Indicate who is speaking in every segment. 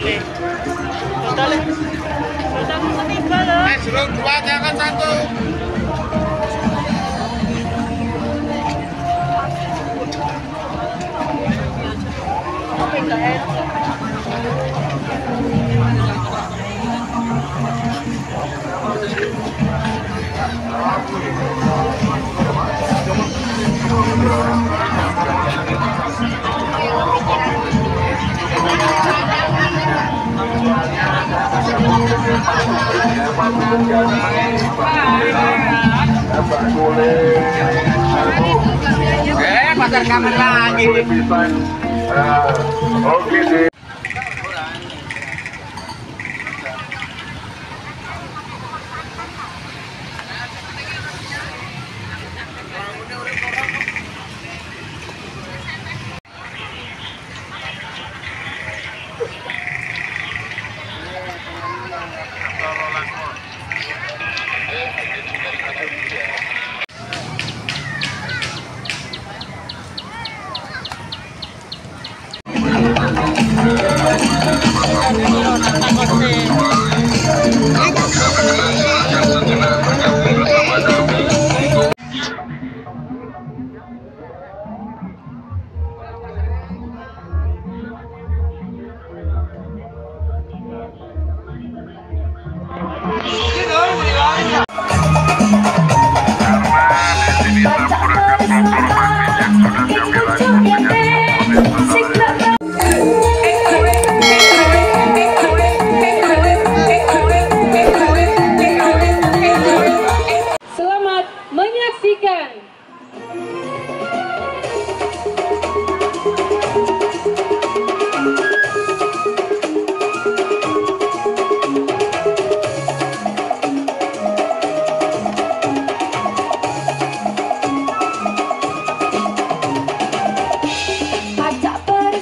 Speaker 1: oke. Total total
Speaker 2: eh, suruh dua jangan satu.
Speaker 1: Oke
Speaker 2: Eh, pasar kamar lagi.
Speaker 3: Oke,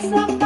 Speaker 4: It's up.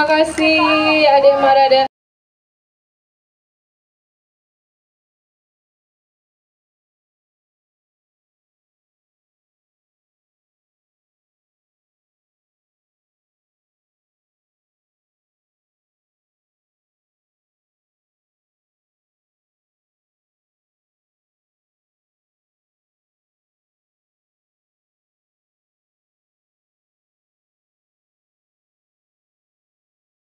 Speaker 4: terima kasih Ade Marada.